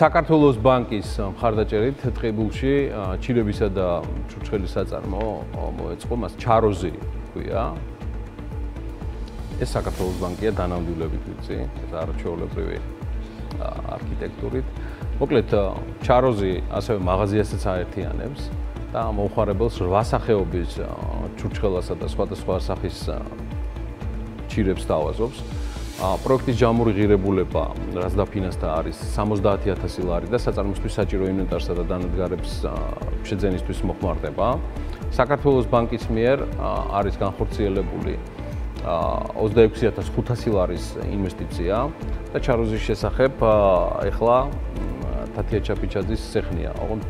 საქართველოს ბანკის მხარდაჭერით ტყიბულში ჩირებისა და ჩურჩხელის საწარმო მოეწყო მას ჩაროზი ქვია. ეს საქართველოს ბანკია დანამდვილებით ვიცი, ეს არჩეულებრივი არქიტექტურით. მოკლედ ჩაროზი ასევე მაღაზიასაც აერთიანებს და მომხარებელს 8 სახეობის ჩურჩხელასა და სხვადასხვა სახის ჩირებს დავაზობს. პროექტის ჯამური ღირებულება, რაც დაფინანსდა არის 70000 ლარი და საწარმოსთვის საჭირო ინვენტარსა და დანადგარებს შეძენისთვის მოხმარდება. საქართველოს ბანკის მიერ არის განხორციელებული 26500 ლარის ინვესტიცია და ჩაროზის შესახებ ეხლა თათია ჩაპიჩაძის სეხნია. ოღონდ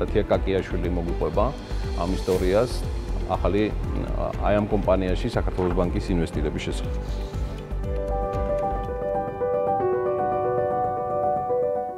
თათია კაკიაშვილი მოგვიყვება ამ ისტორიას ახალი აი ამ კომპანიაში საქართველოს ბანკის ინვესტირების შესახებ.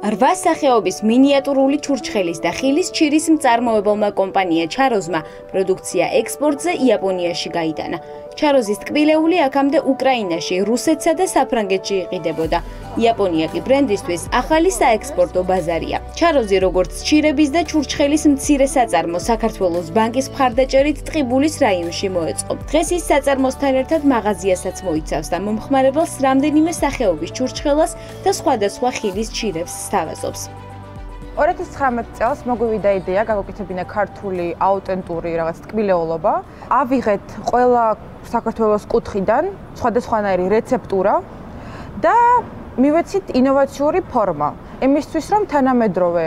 რვა სახეობის მინიატურული ჩურჩხელის და ხილის ჩირის მწარმოებელმა კომპანია ჩაროზმა პროდუქცია ექსპორტზე იაპონიაში გაიტანა. ჩაროზის ტკბილეული აქამდე უკრაინაში, რუსეთსა და საფრანგეთში იყიდებოდა. იაპონია კი ბრენდისთვის ახალი საექსპორტო ბაზარია. ჩაროზი როგორც ჩირების და ჩურჩხელის მცირე საწარმო საქართველოს ბანკის მხარდაჭერით ტყიბულის რაიონში მოეწყო. დღეს ის საწარმოსთან ერთად მაღაზიასაც მოიცავს და მომხმარებელს რამდენიმე სახეობის ჩურჩხელას და სხვადასხვა ხილის ჩირებს სთავაზობს. 2019 წელს მოგვივიდა იდეა გაგუკეთებინა ქართული აუთენტური რაღაც ტკბილეულობა. ავიღეთ ყველა საქართველოს კუთხიდან სხვადასხვანაირი რეცეპტურა და მივეცით ინოვაციური ფორმა. იმისთვის რომ თანამედროვე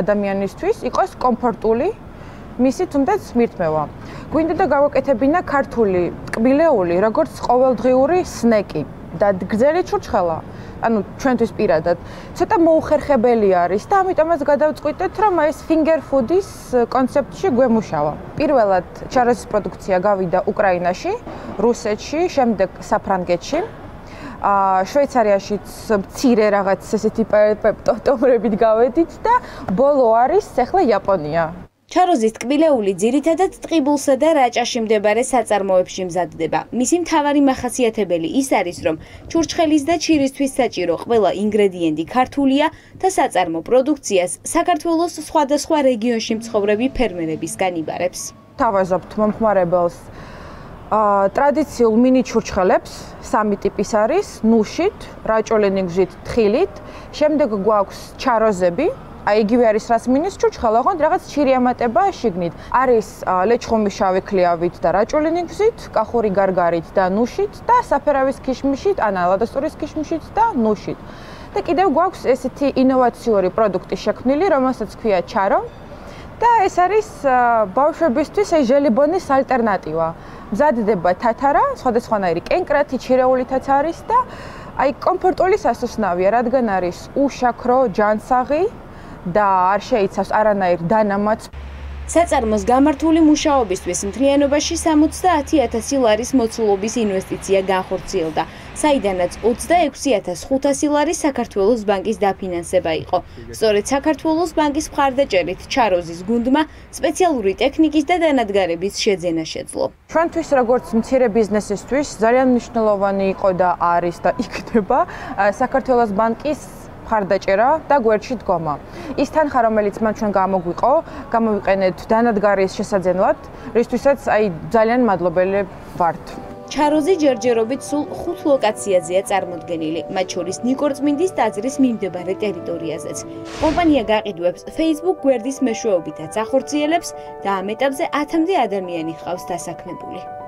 ადამიანისთვის იყოს კომფორტული მისი თუნდაც მირთმევა. გვინდა და გავაკეთებინა ქართული ტკბილეული, როგორც ყოველდღიური სნეკი და გრძელი ჩურჩხელა. ანუ ჩვენთვის პირადად ცოტა მოუხერხებელი არის და ამიტომაც გადავწყვიტეთ რომ ეს finger food-ის კონცეფტში გვემუშავა. პირველად ჩარესის პროდუქცია გავიდა უკრაინაში, რუსეთში, შემდეგ საფრანგეთში. აა შვეიცარიაშიც მცირე რაღაც ესეთი პეპტოტრებით გავედით და ბოლო არის ახლა იაპონია. ჩაროზის ტკბილეული ძირითადად ტყიბულსა და რაჭაში მდებარე საწარმოებში მზადდება. მისი მთავარი მახასიათებელი ის არის, რომ ჩურჩხელის და ჩირისთვის საჭირო ყველა ინგრედიენტი ქართულია და საწარმო პროდუქციას საქართველოს სხვადასხვა რეგიონში მცხოვრები ფერმერებისგან იბარებს. თავაზობთ მომხმარებელს ტრადიციულ მინი ჩურჩხელებს, სამი ტიპის არის: ნუშით, რაჭოლენი გზით, თხილით, შემდეგ გვაქვს ჩაროზები, აი იგივე არის რას მინის ჩურჩხალა, ხო, რაღაც ჩირი ამატება შიგნით. არის ლეჩხომი შავი ქლიავით და რაჭულინი გზით, კახური გარგარით და ნუშით და საფერავის ქიშმიშით, ანა ლადოსტორის ქიშმიშით და ნუშით. და კიდევ გვაქვს ესეთი ინოვაციური პროდუქტი შექმნილი, რომელსაც ქვია ჩარო. და ეს არის ბავშვებისთვის ეს ჟელიბონის ალტერნატივა. მზადდება თათარა, სხვადასხვანაირი კენკრათი, ჩირეულითაც არის და აი კომფორტული სასოსნავია, რადგან არის უშაქრო, ჯანსაღი, და არ შეიცავს არანაირ დანამატს. საწარმოს გამართული მუშაობისთვის მთლიანობაში 70000 ლარის მოცულობის ინვესტიცია განხორციელდა, საიდანაც 26500 ლარი საქართველოს ბანკის დაფინანსება იყო. სწორედ საქართველოს ბანკის მხარდაჭერით ჩაროზის გუნდმა სპეციალური ტექნიკის და დანადგარების შეძენა შეძლო. ჩვენთვის როგორც მცირე ბიზნესისთვის ძალიან მნიშვნელოვანი იყო და არის და იქნება საქართველოს ბანკის მხარდაჭერა და გვერდში დგომა. ის თანხა, რომელიც მან ჩვენ გამოგვიყო, გამოვიყენეთ დანადგარის შესაძენად, რისთვისაც აი ძალიან მადლობელი ვართ. ჩაროზი ჯერჯერობით სულ ხუთ ლოკაციაზეა წარმოდგენილი, მათ შორის ნიკორწმინდის ტაძრის მიმდებარე ტერიტორიაზეც. კომპანია გაყიდვებს Facebook გვერდის მეშვეობითაც ახორციელებს და ამ ეტაპზე 1000-მდე ადამიანი ხავს დასაქმებული.